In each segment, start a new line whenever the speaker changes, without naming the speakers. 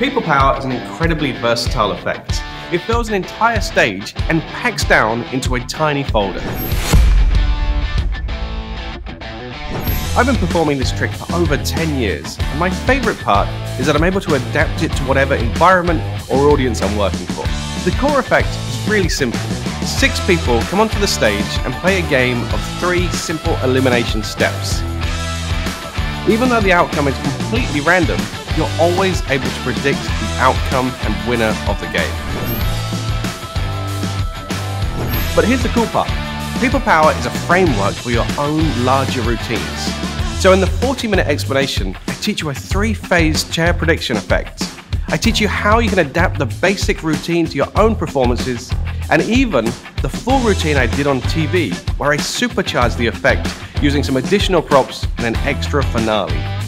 People Power is an incredibly versatile effect. It fills an entire stage and packs down into a tiny folder. I've been performing this trick for over 10 years, and my favourite part is that I'm able to adapt it to whatever environment or audience I'm working for. The core effect is really simple. Six people come onto the stage and play a game of three simple elimination steps. Even though the outcome is completely random, you're always able to predict the outcome and winner of the game. But here's the cool part. People Power is a framework for your own larger routines. So in the 40 minute explanation, I teach you a three phase chair prediction effect. I teach you how you can adapt the basic routine to your own performances, and even the full routine I did on TV, where I supercharged the effect using some additional props and an extra finale.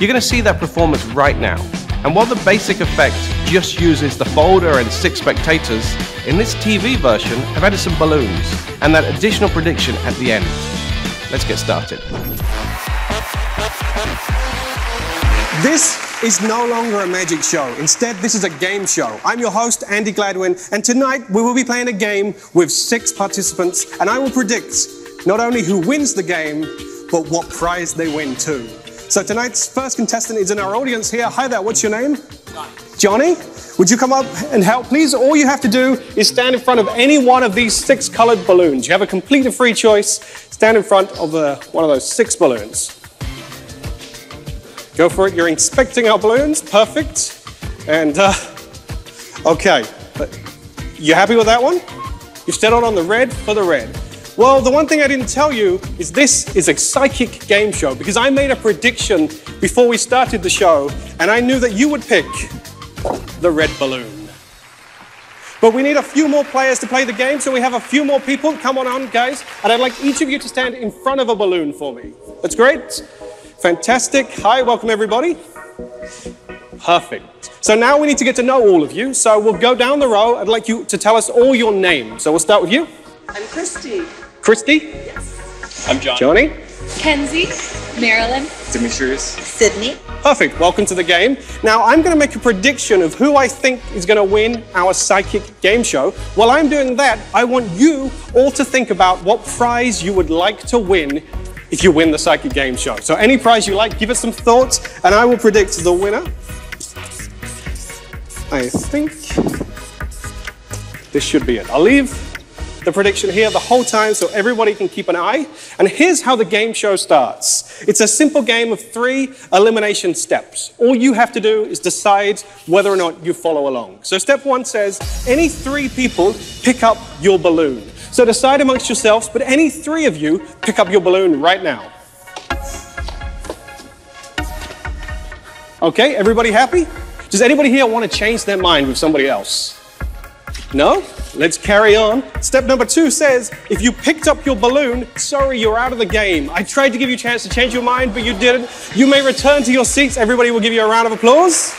You're going to see that performance right now. And while the basic effect just uses the folder and six spectators, in this TV version, I've added some balloons and that additional prediction at the end. Let's get started.
This is no longer a magic show. Instead, this is a game show. I'm your host, Andi Gladwin, and tonight we will be playing a game with six participants, and I will predict not only who wins the game, but what prize they win too. So tonight's first contestant is in our audience here. Hi there, what's your name? Johnny, Johnny, would you come up and help, please? All you have to do is stand in front of any one of these six colored balloons. You have a complete and free choice. Stand in front of uh, one of those six balloons. Go for it. You're inspecting our balloons. Perfect. And, uh, okay. You happy with that one? You've settled on the red for the red. Well, the one thing I didn't tell you is this is a psychic game show because I made a prediction before we started the show and I knew that you would pick the red balloon. But we need a few more players to play the game, so we have a few more people. Come on, on, guys. And I'd like each of you to stand in front of a balloon for me. That's great. Fantastic. Hi, welcome everybody. Perfect. So now we need to get to know all of you. So we'll go down the row. I'd like you to tell us all your names. So we'll start with you.
I'm Christy.
Christy?
Yes.
I'm John.
Johnny?
Kenzie, Marilyn,
Demetrius.
Sydney.
Perfect. Welcome to the game. Now, I'm going to make a prediction of who I think is going to win our psychic game show. While I'm doing that, I want you all to think about what prize you would like to win if you win the psychic game show. So, any prize you like, give us some thoughts, and I will predict the winner. I think this should be it. I'll leave the prediction here the whole time so everybody can keep an eye. And here's how the game show starts. It's a simple game of three elimination steps. All you have to do is decide whether or not you follow along. So step one says, any three people pick up your balloon. So decide amongst yourselves, but any three of you pick up your balloon right now. Okay, everybody happy? Does anybody here want to change their mind with somebody else? No? Let's carry on. Step number two says, if you picked up your balloon, sorry, you're out of the game. I tried to give you a chance to change your mind, but you didn't. You may return to your seats. Everybody will give you a round of applause.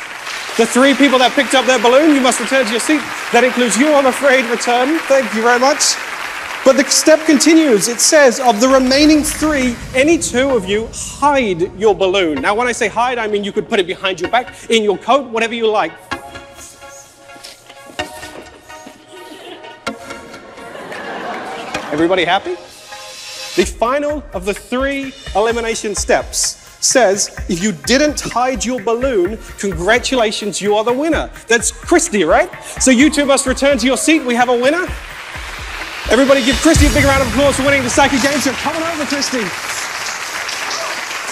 The three people that picked up their balloon, you must return to your seat. That includes you, I'm afraid, return. Thank you very much. But the step continues. It says, of the remaining three, any two of you hide your balloon. Now, when I say hide, I mean you could put it behind your back, in your coat, whatever you like. Everybody happy? The final of the three elimination steps says if you didn't hide your balloon, congratulations, you are the winner. That's Christy, right? So you two must return to your seat. We have a winner. Everybody give Christy a big round of applause for winning the psychic game show. Come on over, Christy.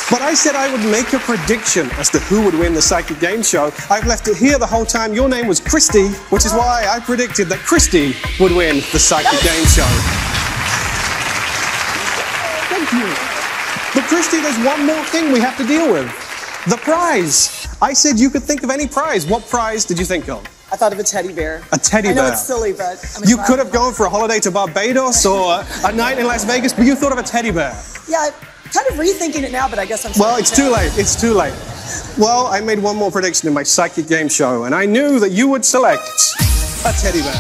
But I said I would make a prediction as to who would win the psychic game show. I've left it here the whole time. Your name was Christy, which is why I predicted that Christy would win the psychic game show. Thank you. But Christy, there's one more thing we have to deal with. The prize. I said you could think of any prize. What prize did you think of?
I thought of a teddy bear.
A teddy bear.
I know it's silly, but I'm
You could have gone for a holiday to Barbados or a night in Las Vegas, but you thought of a teddy bear.
Yeah, I'm kind of rethinking it now, but I guess I'm.
Well, it's too late. It's too late. Well, I made one more prediction in my psychic game show, and I knew that you would select a teddy bear.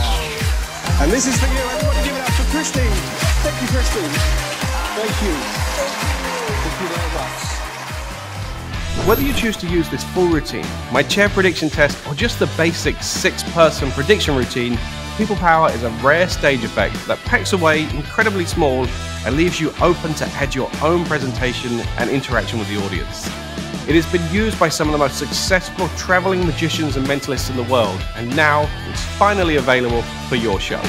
And this is for you. Everybody give it up for Christine. Thank you, Christine. Thank you. Thank you very much.
Whether you choose to use this full routine, my chair prediction test, or just the basic six person prediction routine, People Power is a rare stage effect that packs away incredibly small and leaves you open to add your own presentation and interaction with the audience. It has been used by some of the most successful traveling magicians and mentalists in the world, and now it's finally available for your show.